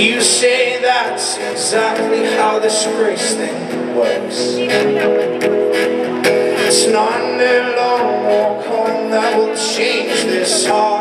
you say that's exactly how this grace thing works. It's not a long walk home that will change this heart.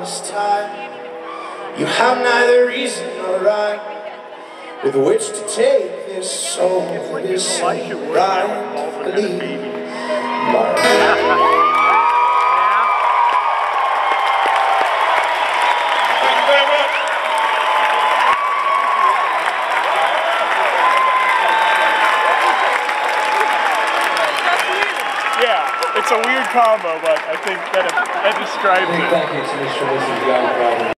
This time. You have neither reason nor right with which to take this soul, this right. Yeah, it's a weird combo, but I think that, that describes Big it. thank you to Mr. Mrs. Young,